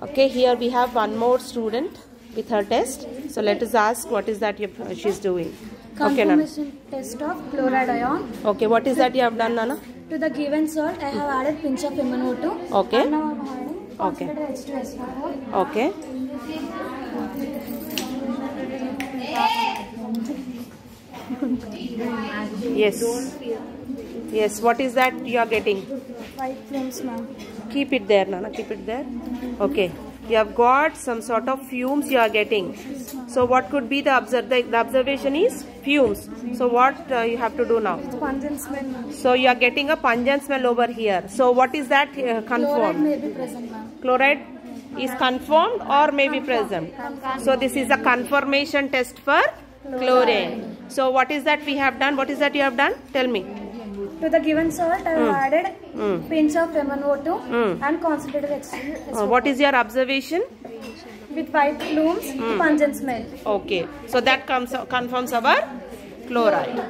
Okay, here we have one more student with her test. So let us ask what is that you, uh, she's doing. Okay, test of chloride ion. Okay, what is that you have done, Nana? To the given salt, I have added pinch of MnO2. Okay. And now I am adding Okay. H2SO4. Okay. Yes. Yes, what is that you are getting? White flames, ma'am. Keep it there, Nana. Keep it there. Okay. You have got some sort of fumes you are getting. So what could be the observe? The, the observation is fumes. So what uh, you have to do now? Pungent smell. So you are getting a pungent smell over here. So what is that uh, Chloride confirmed? may be present, ma'am. Chloride is confirmed or may be present. So this is a confirmation test for chlorine. So what is that we have done? What is that you have done? Tell me. To the given salt, I have added Mm. pinch of MnO2 Mm. and concentrated H2SO4. Uh, what is your observation? With white plumes, pungent smell. Okay. So that comes confirms our chloride.